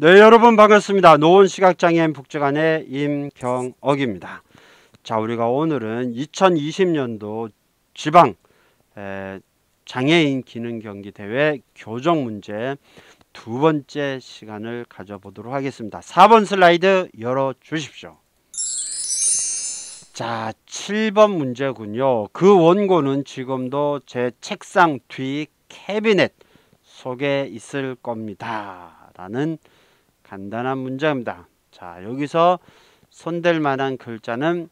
네 여러분 반갑습니다. 노원 시각장애인 복지관의 임경억입니다. 자 우리가 오늘은 2020년도 지방 에, 장애인 기능 경기 대회 교정 문제 두 번째 시간을 가져보도록 하겠습니다. 4번 슬라이드 열어 주십시오. 자 7번 문제군요. 그 원고는 지금도 제 책상 뒤 캐비넷 속에 있을 겁니다. 라는 간단한 문제입니다. 자 여기서 손댈 만한 글자는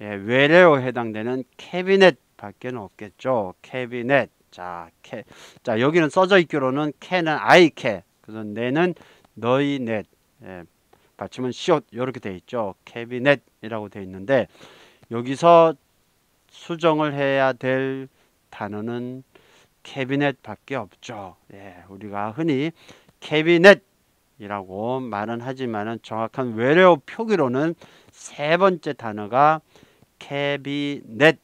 예, 외래어 해당되는 캐비넷 밖에 없겠죠. 캐비넷. 자, 캐. 자, 여기는 써져 있기로는 캐는 아이 캐. 그래서 내는 너희 넷. 예, 받침은 시옷 이렇게 돼 있죠. 캐비넷이라고 돼 있는데 여기서 수정을 해야 될 단어는 캐비넷밖에 없죠. 예, 우리가 흔히 캐비넷 이라고 말은 하지만 정확한 외래어 표기로는 세 번째 단어가 캐비넷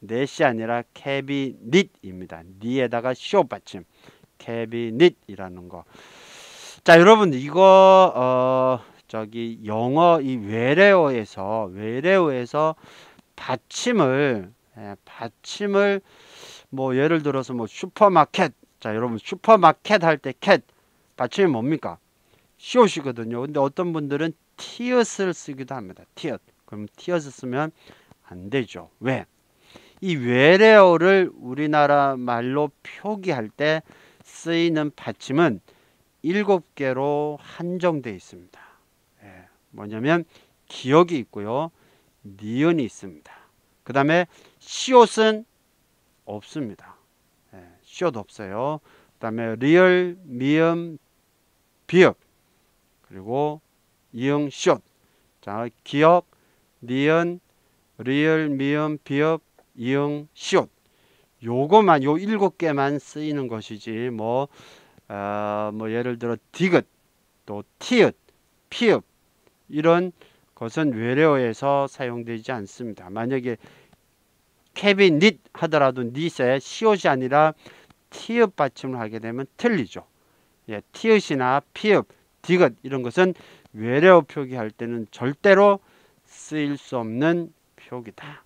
넷이 아니라 캐비닛입니다. 니에다가 시옷 받침 캐비닛이라는 거. 자 여러분 이거 어 저기 영어 이 외래어에서 외래어에서 받침을 예, 받침을 뭐 예를 들어서 뭐 슈퍼마켓 자 여러분 슈퍼마켓 할 때 캣 받침이 뭡니까? 시옷이거든요. 근데 어떤 분들은 티엇을 쓰기도 합니다. 티엇. 그럼 티엇을 쓰면 안 되죠. 왜? 이 외래어를 우리나라 말로 표기할 때 쓰이는 받침은 일곱 개로 한정되어 있습니다. 예, 뭐냐면 기역이 있고요. 니은이 있습니다. 그 다음에 시옷은 없습니다. 예, 시옷 없어요. 그 다음에 리을, 미음, 비읍 그리고 이응 시옷. 자, 기역, 니은, 리을, 미음, 비읍, 이응, 시옷. 요거만 요 일곱 개만 쓰이는 것이지 뭐, 어, 뭐 예를 들어 디귿, 또 티읕, 피읕 이런 것은 외래어에서 사용되지 않습니다. 만약에 캐비닛 하더라도 닛에 시옷이 아니라 티읕 받침을 하게 되면 틀리죠. 예, 티읕이나 피읕 디귿 이런 것은 외래어 표기할 때는 절대로 쓰일 수 없는 표기다.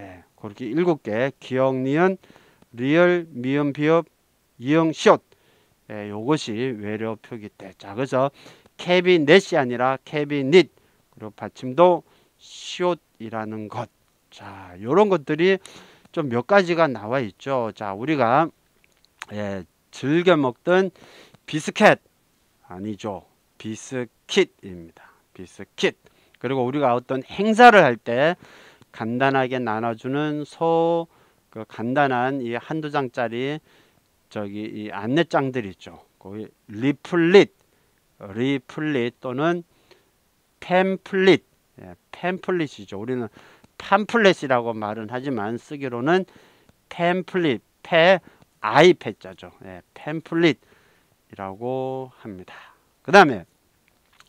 예, 그렇게 일곱 개 기억, 니은, 리을, 미음, 비읍, 이응, 시옷 예, 요것이 외래어 표기 때. 자, 그래서 캐비넷이 아니라 캐비닛 그리고 받침도 시옷이라는 것. 자, 요런 것들이 좀 몇 가지가 나와 있죠. 자, 우리가 예, 즐겨 먹던 비스켓 아니죠. 비스킷입니다. 비스킷. 그리고 우리가 어떤 행사를 할 때 간단하게 나눠주는 소, 그 간단한 이 한두 장짜리 저기 이 안내장들 있죠. 거기 리플릿, 리플릿 또는 팸플릿, 예, 팸플릿이죠. 우리는 팜플렛이라고 말은 하지만 쓰기로는 팸플릿, 패 아이 패자죠. 예, 팸플릿이라고 합니다. 그 다음에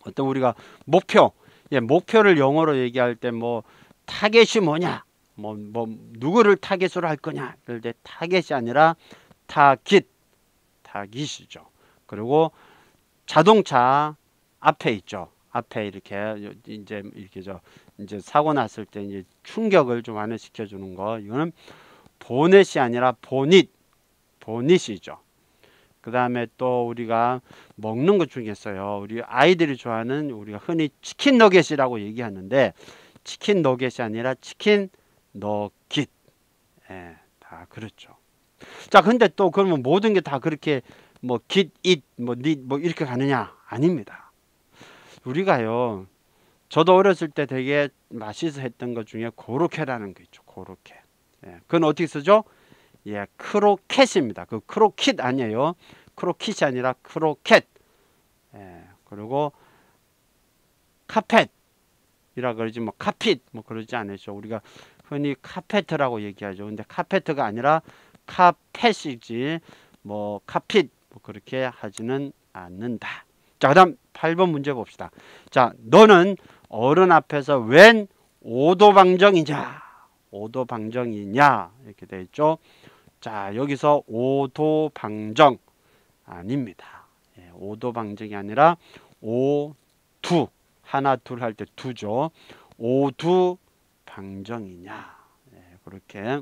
어떤 우리가 목표, 예, 목표를 영어로 얘기할 때 뭐 타겟이 뭐냐, 뭐, 뭐 누구를 타겟으로 할 거냐, 그럴 때 타겟이 아니라 타깃, 타깃이죠. 그리고 자동차 앞에 있죠. 앞에 이렇게 이제 이렇게 저 이제 사고 났을 때 이제 충격을 좀 완화시켜 주는 거 이거는 보넷이 아니라 보닛 보닛이죠. 그 다음에 또 우리가 먹는 것 중에서요. 우리 아이들이 좋아하는 우리가 흔히 치킨 너겟이라고 얘기하는데 치킨 너겟이 아니라 치킨 너깃. 예, 다 그렇죠. 자, 근데 또 그러면 모든 게 다 그렇게 뭐 깃, 잇, 뭐 닛, 뭐 이렇게 가느냐? 아닙니다. 우리가요. 저도 어렸을 때 되게 맛있어 했던 것 중에 고로케라는 거 있죠. 고로케. 예, 그건 어떻게 쓰죠? 예, 크로켓입니다. 그 크로킷 아니에요. 크로킷이 아니라 크로켓. 예, 그리고 카펫이라 그러지 뭐 카핏 뭐 그러지 않으죠. 우리가 흔히 카페트라고 얘기하죠. 근데 카페트가 아니라 카펫이지 뭐 카핏 뭐 그렇게 하지는 않는다. 자, 그다음 8번 문제 봅시다. 자, 너는 어른 앞에서 웬 오도방정이냐? 오도방정이냐? 이렇게 돼 있죠. 자, 여기서 오도방정 아닙니다. 예, 오도방정이 아니라 오, 두 하나 둘 할 때 두죠. 오두 방정이냐 예, 그렇게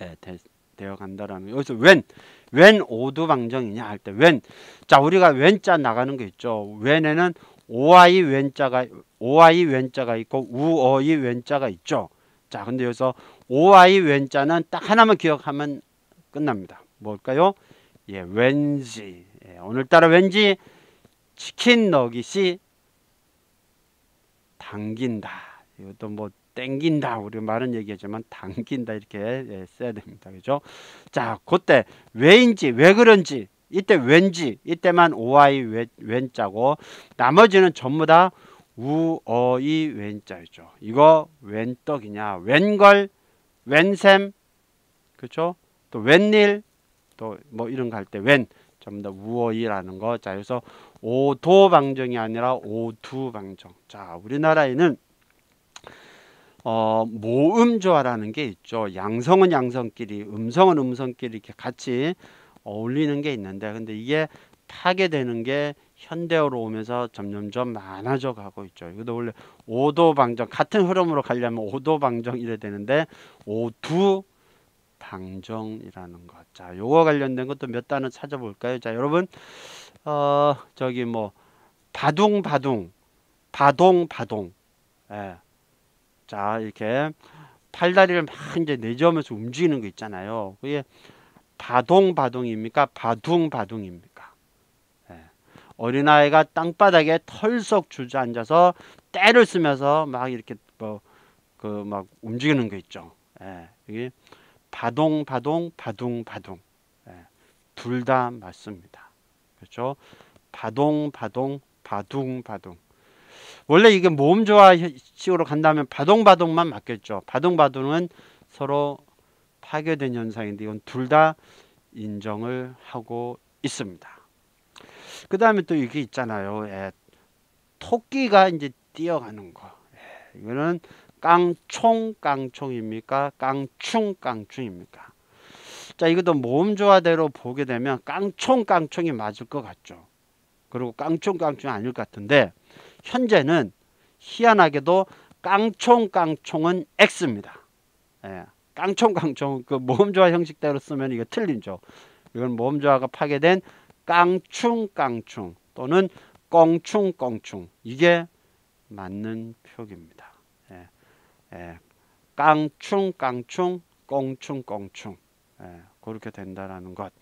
예, 되, 되어 간다라는 여기서 웬, 웬 오두 방정이냐 할 때 웬. 자 우리가 웬자 나가는 게 있죠. 웬에는 오아이 웬자가 오아이 웬자가 있고 우어이 웬자가 있죠. 자 근데 여기서 오아이 웬자는 딱 하나만 기억하면 끝납니다. 뭘까요? 예, 왠지 예, 오늘따라 왠지 치킨 너깃이 당긴다. 이것도 뭐 땡긴다. 우리 말은 얘기하지만 당긴다 이렇게 예, 써야 됩니다. 그죠? 자, 그때 왜인지 왜 그런지 이때 왠지 이때만 오아이 왠자고 나머지는 전부 다 우어이 왠자죠. 이거 웬떡이냐? 웬걸, 웬셈, 그렇죠? 또 웬일, 또 뭐 이런 거 할 때 웬, 전부 다 우어이라는 거. 자, 그래서 오도 방정이 아니라 오두 방정. 자, 우리나라에는 어, 모음조화라는 게 있죠. 양성은 양성끼리, 음성은 음성끼리 이렇게 같이 어울리는 게 있는데, 근데 이게 파괴되는 게 현대어로 오면서 점점점 많아져 가고 있죠. 이것도 원래 오도 방정 같은 흐름으로 가려면 오도 방정 이래 되는데 오두 방정이라는 것. 자, 요거 관련된 것도 몇 단을 찾아볼까요? 자, 여러분 어 저기 뭐 바둥 바둥 바동 바동 예. 자 이렇게 팔다리를 막 이제 내저으면서 움직이는 거 있잖아요 그게 바동 바동입니까 바둥 바둥입니까 예. 어린아이가 땅바닥에 털썩 주저앉아서 때를 쓰면서 막 이렇게 뭐 그 막 움직이는 거 있죠 예. 이게 바동 바동 바둥 바둥 예. 둘 다 맞습니다 그렇죠? 바동 바동 바둥 바둥. 원래 이게 모음 조화 식으로 간다면 바동 바동만 맞겠죠. 바동 바동은 서로 파괴된 현상인데 이건 둘 다 인정을 하고 있습니다. 그 다음에 또 이게 있잖아요. 예, 토끼가 이제 뛰어가는 거. 예, 이거는 깡총 깡총입니까? 깡충 깡충입니까? 자 이것도 모음 조화대로 보게 되면 깡총 깡총이 맞을 것 같죠. 그리고 깡총 깡총이 아닐 것 같은데 현재는 희한하게도 깡총 깡총은 X입니다. 예, 깡총 깡총 그 모음 조화 형식대로 쓰면 이거 틀린죠. 이건 모음 조화가 파괴된 깡충 깡충 또는 꽁충 이게 맞는 표기입니다. 예, 예, 깡충 깡충 꽁충 꽁충 예, 그렇게 된다라는 것.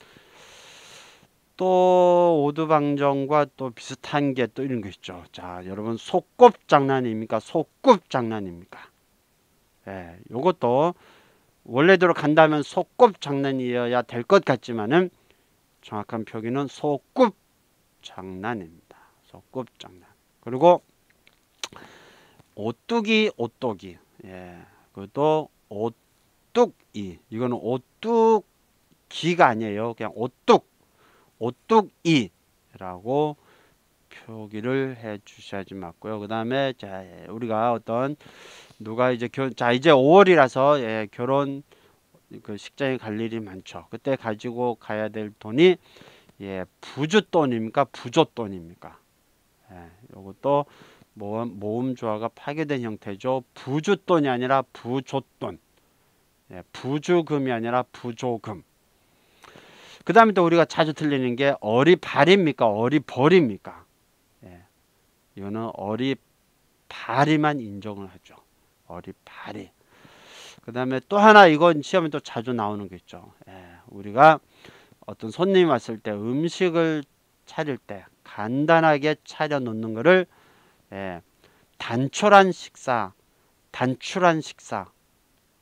또 오두방정과 또 비슷한 게 또 이런 거 있죠. 자, 여러분 속곱 장난입니까? 속굽 장난입니까? 예, 요것도 원래대로 간다면 속곱 장난이어야 될 것 같지만은 정확한 표기는 속굽 장난입니다. 속굽 장난. 그리고 오뚜기 오뚜기. 예. 그것도 옷 오뚝이 이거는 오뚝기가 아니에요. 그냥 오뚝 오뚝이라고 표기를 해 주셔야지 맞고요. 그 다음에 자 우리가 어떤 누가 이제 겨, 자 이제 5월이라서 예, 결혼 그 식장에 갈 일이 많죠. 그때 가지고 가야 될 돈이 예, 부주돈입니까? 부조돈입니까? 예, 이것도 모음, 모음 조화가 파괴된 형태죠. 부주돈이 아니라 부조돈. 예, 부주금이 아니라 부조금. 그 다음에 또 우리가 자주 틀리는 게 어리발입니까? 어리벌입니까? 예, 이거는 어리발이만 인정을 하죠. 어리발이. 그 다음에 또 하나 이건 시험에 또 자주 나오는 게 있죠. 예, 우리가 어떤 손님이 왔을 때 음식을 차릴 때 간단하게 차려 놓는 것을 예, 단촐한 식사, 단출한 식사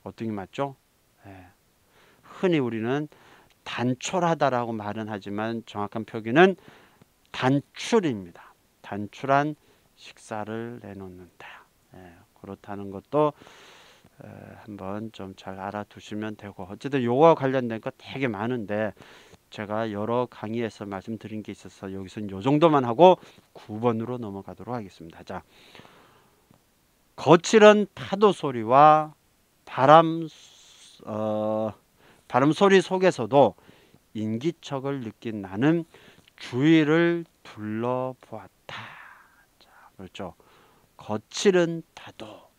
어떻게 맞죠? 예. 흔히 우리는 단촐하다라고 말은 하지만 정확한 표기는 단출입니다. 단출한 식사를 내놓는다. 예. 그렇다는 것도 에, 한번 좀 잘 알아두시면 되고 어쨌든 요거와 관련된 거 되게 많은데 제가 여러 강의에서 말씀드린 게 있어서 여기서는 요 정도만 하고 9번으로 넘어가도록 하겠습니다. 자, 거칠은 파도 소리와 바람 어, 발음 소리 속에서도 인기척을 느낀 나는 주위를 둘러보았다. 그렇죠. 거칠은 파도.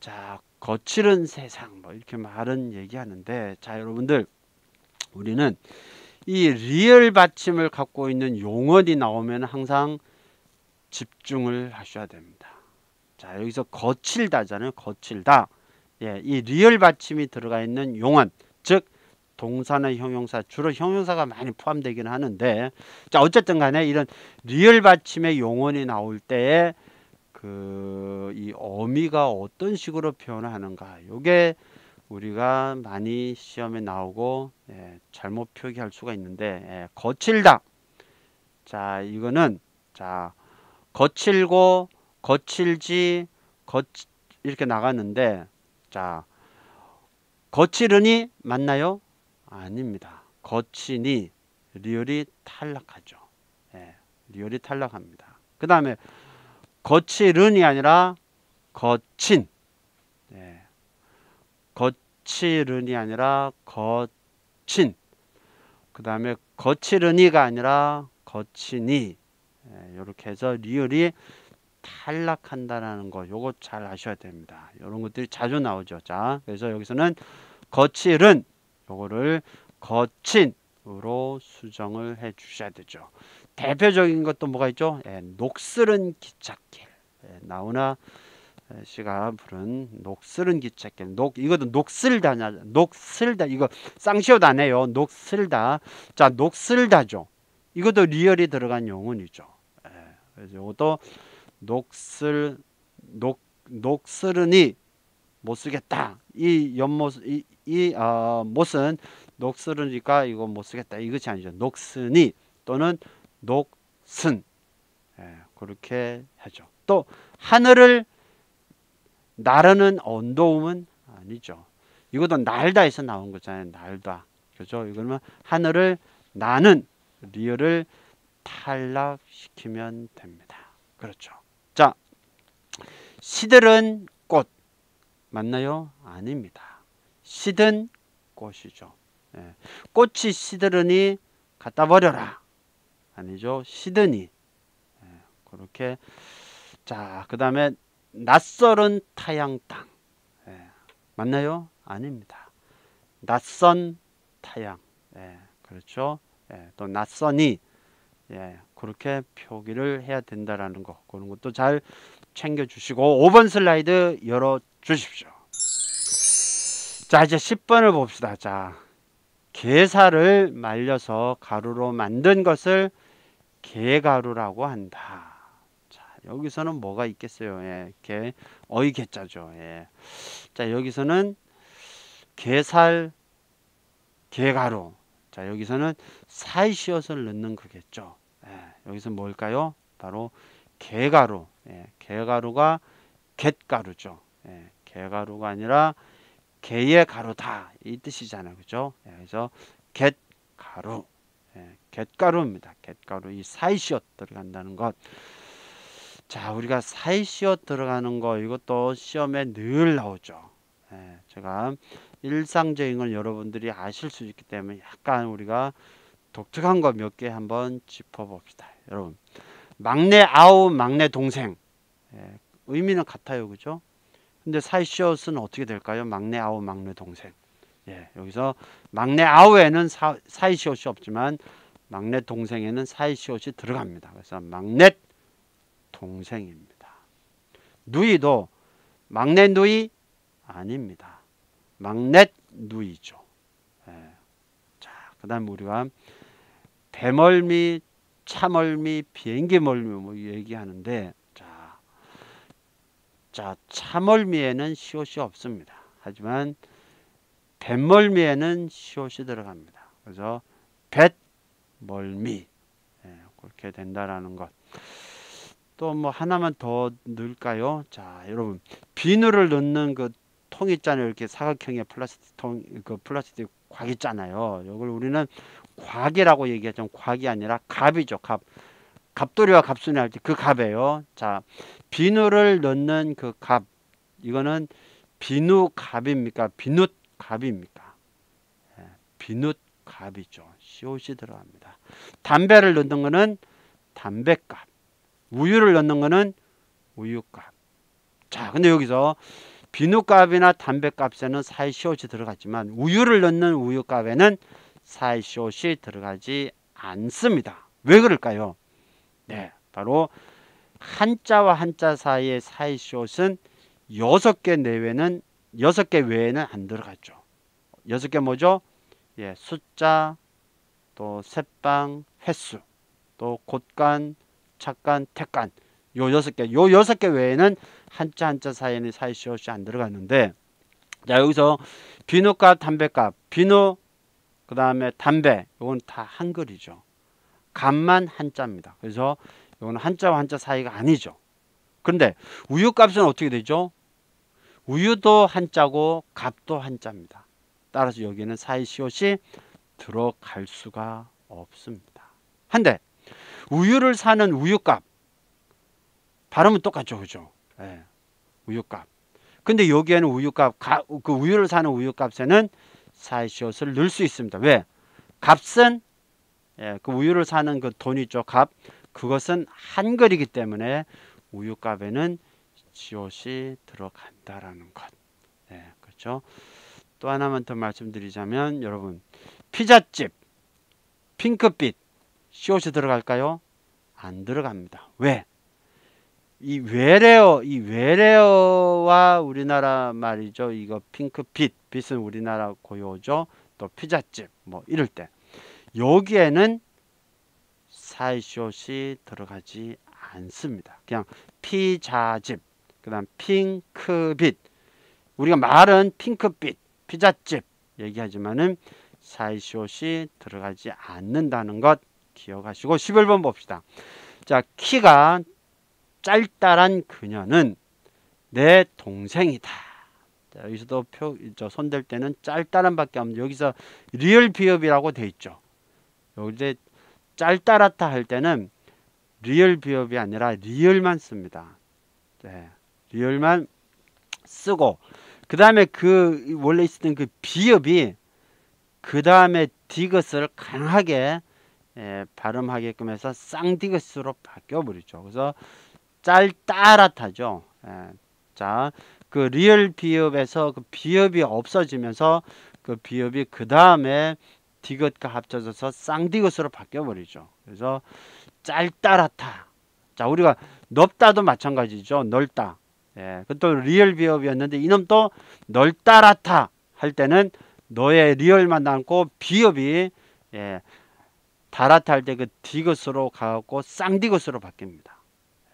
자, 거칠은 세상 뭐 이렇게 많이 얘기하는데 자, 여러분들 우리는 이 리을 받침을 갖고 있는 용언이 나오면 항상 집중을 하셔야 됩니다. 자, 여기서 거칠다잖아요. 거칠다. 예, 이 리을 받침이 들어가 있는 용언, 즉 동사나 형용사 주로 형용사가 많이 포함되기는 하는데 자 어쨌든 간에 이런 리을 받침의 용언이 나올 때에 그 이 어미가 어떤 식으로 표현하는가 요게 우리가 많이 시험에 나오고 예, 잘못 표기할 수가 있는데 예, 거칠다 자 이거는 자 거칠고 거칠지 거 이렇게 나갔는데 자 거칠으니 맞나요? 아닙니다. 거치니 리을이 탈락하죠. 예, 리을이 탈락합니다. 그 다음에 거칠은이 아니라 거친. 예, 거칠은이 아니라 거친. 그 다음에 거칠으니가 아니라 거치니. 예, 이렇게 해서 리을이 탈락한다라는 거 요거 잘 아셔야 됩니다. 이런 것들이 자주 나오죠. 자, 그래서 여기서는 거칠은 요거를 거친으로 수정을 해 주셔야 되죠. 대표적인 것도 뭐가 있죠? 예, 녹슬은 기찻길. 예, 나훈아 씨가 부른 녹슬은 기찻길. 녹 이것도 녹슬다냐? 녹슬다 이거 쌍시옷 안 해요. 녹슬다. 자, 녹슬다죠. 이것도 리얼이 들어간 용언이죠. 예, 그래서 이것도 녹슬 녹 녹슬으니 못 쓰겠다. 이 연못 이, 이 어, 못은 녹슬으니까 이거 못 쓰겠다. 이것이 아니죠. 녹스니 또는 녹슨 예, 그렇게 하죠. 또 하늘을 나르는 언도움은 아니죠. 이것도 날다에서 나온 거잖아요. 날다. 그죠? 이거는 하늘을 나는 리얼을 탈락시키면 됩니다. 그렇죠. 자, 시들은 꽃 맞나요? 아닙니다. 시든 꽃이죠. 예. 꽃이 시들으니 갖다 버려라. 아니죠. 시드니. 예. 그렇게 자, 그 다음에 낯설은 타양 땅. 예. 맞나요? 아닙니다. 낯선 타양. 예. 그렇죠. 예. 또 낯선이 예. 그렇게 표기를 해야 된다라는 거. 그런 것도 잘 챙겨 주시고 5번 슬라이드 열어 주십시오. 자, 이제 10번을 봅시다. 자, 게살을 말려서 가루로 만든 것을 게가루라고 한다. 자, 여기서는 뭐가 있겠어요? 예, 게, 어이 게자죠. 예. 자, 여기서는 게살, 게가루. 자, 여기서는 사이시옷을 넣는 거겠죠. 예, 여기서 뭘까요? 바로 게가루. 예, 게가루가 갯가루죠. 예, 게가루가 아니라 개의 가루다 이 뜻이잖아요 그죠 예, 그래서 갯가루 예, 갯가루입니다. 갯가루 이 사이시옷 들어간다는 것 자 우리가 사이시옷 들어가는 거 이것도 시험에 늘 나오죠. 예, 제가 일상적인 걸 여러분들이 아실 수 있기 때문에 약간 우리가 독특한 거 몇 개 한번 짚어봅시다. 여러분 막내 아우 막내 동생. 예, 의미는 같아요. 그죠? 근데 사이시옷은 어떻게 될까요? 막내 아우 막내 동생. 예, 여기서 막내 아우에는 사, 사이시옷이 없지만 막내 동생에는 사이시옷이 들어갑니다. 그래서 막내 동생입니다. 누이도 막내 누이 아닙니다. 막내 누이죠. 예. 자, 그 다음 우리가 배멀미, 차멀미, 비행기 멀미 뭐 얘기하는데 자, 차멀미에는 시옷이 없습니다. 하지만 뱃멀미에는 시옷이 들어갑니다. 그래서 뱃멀미 예, 그렇게 된다라는 것. 또 뭐 하나만 더 넣을까요? 자, 여러분 비누를 넣는 그 통 있잖아요. 이렇게 사각형의 플라스틱 통, 그 플라스틱 곽 있잖아요. 이걸 우리는 곽이라고 얘기하죠. 곽이 아니라 갑이죠. 갑. 갑돌이와 갑순이 할 때 그 갑이에요. 자, 비누를 넣는 그 갑. 이거는 비누 갑입니까? 비눗 갑입니까? 예, 비눗 갑이죠. 시옷이 들어갑니다. 담배를 넣는 거는 담배갑. 우유를 넣는 거는 우유값. 자, 근데 여기서 비누값이나 담배값에는 사이시옷이 들어갔지만 우유를 넣는 우유값에는 사이시옷이 들어가지 않습니다. 왜 그럴까요? 네, 바로 한자와 한자 사이의 사이시옷은 여섯 개 내외는 여섯 개 외에는 안 들어갔죠. 여섯 개 뭐죠? 예, 숫자, 또 set방, 횟수, 또 곳간, 착간, 택간 요 여섯 개, 요 여섯 개 외에는 한자 한자 사이에는 사이시옷이 안 들어갔는데 자 여기서 비누값, 담배값, 비누 그 다음에 담배 이건 다 한글이죠. 값만 한자입니다. 그래서 이건 한자와 한자 사이가 아니죠. 그런데 우유값은 어떻게 되죠? 우유도 한자고 값도 한자입니다. 따라서 여기는 사이시옷이 들어갈 수가 없습니다. 한데 우유를 사는 우유값 발음은 똑같죠, 그죠? 네. 우유값. 근데 여기에는 우유값, 가, 그 우유를 사는 우유값에는 사이시옷을 넣을 수 있습니다. 왜? 값은 예, 그 우유를 사는 그 돈 있죠, 값. 그것은 한글이기 때문에 우유값에는 시옷이 들어간다라는 것. 네, 그렇죠. 또 하나만 더 말씀드리자면 여러분 피자집 핑크빛 시옷이 들어갈까요? 안 들어갑니다. 왜? 이 외래어, 이 외래어와 우리나라 말이죠. 이거 핑크빛, 빛은 우리나라 고유어죠. 또 피자집, 뭐 이럴 때 여기에는 사이시옷이 들어가지 않습니다. 그냥 피자집, 그 다음 핑크빛. 우리가 말은 핑크빛, 피자집 얘기하지만은 사이시옷이 들어가지 않는다는 것 기억하시고 11번 봅시다. 자, 키가 짤짤한 그녀는 내 동생이다. 자, 여기서도 표, 저 손댈 때는 짤짤한 밖에 없는 여기서 리을 비읍이라고 돼 있죠. 여기 짤따랗다 할 때는 리을 비읍이 아니라 리을만 씁니다. 네, 리을만 쓰고 그 다음에 그 원래 있었던 그 비읍이 그 다음에 디귿을 강하게 예, 발음하게끔 해서 쌍디귿으로 바뀌어버리죠. 그래서 짤따랗다죠. 예, 자, 그 리을 비읍에서 그 비읍이 없어지면서 그 비읍이 그 다음에 디귿과 합쳐져서 쌍디귿으로 바뀌어버리죠. 그래서 짤따랗다. 자, 우리가 넓다도 마찬가지죠. 넓다. 예, 그것도 리을 비읍이었는데 이놈 또 넓다랗다 할 때는 너의 리을만 남고 비읍이 예, 다라타 할 때 그 디귿으로 가고 쌍디귿으로 바뀝니다.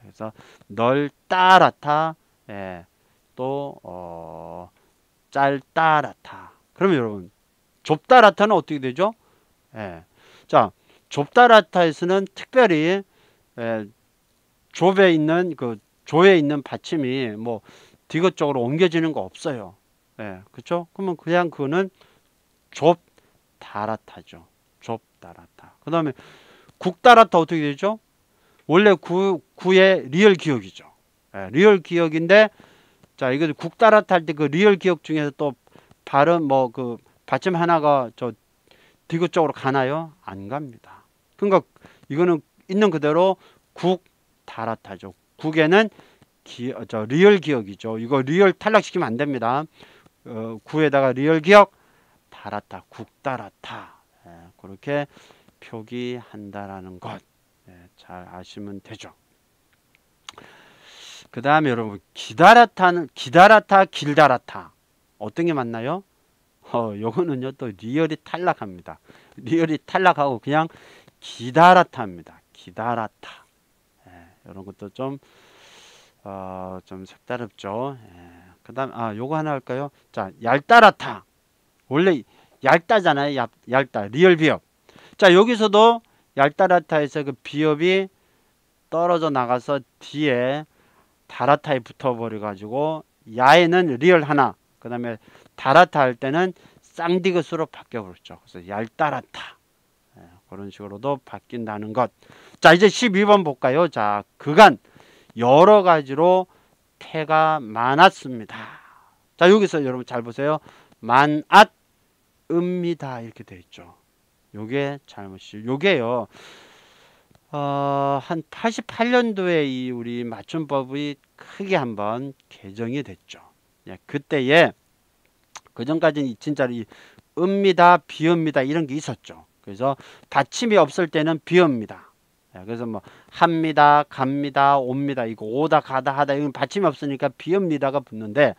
그래서 넓다랗다 예, 또 어, 짤따랗다. 그러면 여러분 좁다라타는 어떻게 되죠? 예. 자, 좁다라타에서는 특별히 예, 좁에 있는 그 조에 있는 받침이 뭐 디귿 쪽으로 옮겨지는 거 없어요. 예, 그렇죠? 그러면 그냥 그거는 좁다랗다죠. 좁다랗다. 그 다음에 굵다랗다 어떻게 되죠? 원래 구, 구의 리을 기역이죠. 예, 리을 기역인데 자 이거 굵다랗다 할 때 그 리을 기역 중에서 또 발음 뭐 그 받침 하나가 저 디귿 쪽으로 가나요? 안 갑니다. 그러니까 이거는 있는 그대로 굵다랗다죠. 국에는 기, 어, 저 리을 기역이죠. 이거 리을 탈락시키면 안 됩니다. 어, 구에다가 리을 기역 다랗다, 굵다랗다. 예, 그렇게 표기한다라는 것. 예, 잘 아시면 되죠. 그 다음에 여러분 기다랗다는 기다랗다 길다랗다 어떤 게 맞나요? 어, 요거는요 또 리을이 탈락합니다. 리을이 탈락하고 그냥 기다랗다입니다. 기다랗다. 예, 이런 것도 좀 어, 좀 색다릅죠. 예. 그 다음, 아, 요거 하나 할까요? 자, 얄따랗다. 원래 얇다잖아요. 얇, 얇다. 리을 비읍. 자, 여기서도 얄따랗다에서 그 비읍이 떨어져 나가서 뒤에 다랗다에 붙어버려 가지고 야에는 리을 하나. 그 다음에 다랗다 할 때는 쌍디귿으로 바뀌어 버렸죠. 그래서 얄따랗다. 예, 그런 식으로도 바뀐다는 것. 자, 이제 12번 볼까요? 자, 그간. 여러 가지로 태가 많았습니다. 자 여기서 여러분 잘 보세요. 만앗읍니다 이렇게 되어 있죠. 요게 잘못이 요게요. 어, 한 88년도에 이 우리 맞춤법이 크게 한번 개정이 됐죠. 예, 그때에 그 전까지는 진짜로 이 읍니다, 비읍니다 이런 게 있었죠. 그래서 받침이 없을 때는 비읍니다. 예, 그래서 뭐 합니다, 갑니다, 옵니다 이거 오다 가다 하다 이건 받침이 없으니까 비읍니다가 붙는데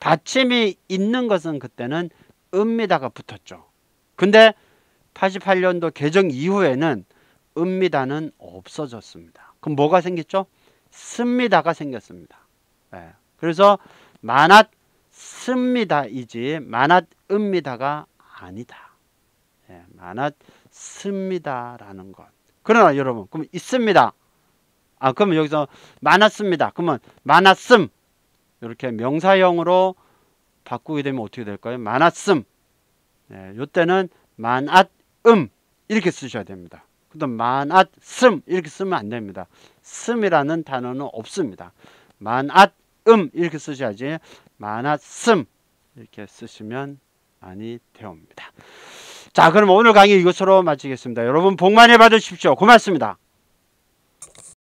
받침이 있는 것은 그때는 읍니다가 붙었죠. 근데 88년도 개정 이후에는 읍니다는 없어졌습니다. 그럼 뭐가 생겼죠? 씁니다가 생겼습니다. 예, 그래서 만앗 씁니다이지 만앗 읍니다가 아니다. 예, 만앗 씁니다라는 것. 그러나 여러분, 그럼 있습니다. 아, 그러면 여기서 많았습니다. 그러면 많았음 이렇게 명사형으로 바꾸게 되면 어떻게 될까요? 많았음. 예, 이때는 만앗음 이렇게 쓰셔야 됩니다. 그다음 만앗음 이렇게 쓰면 안 됩니다. 슴이라는 단어는 없습니다. 만앗음 이렇게 쓰셔야지 만앗음 이렇게 쓰시면 많이 되옵니다. 자, 그럼 오늘 강의 이것으로 마치겠습니다. 여러분 복 많이 받으십시오. 고맙습니다.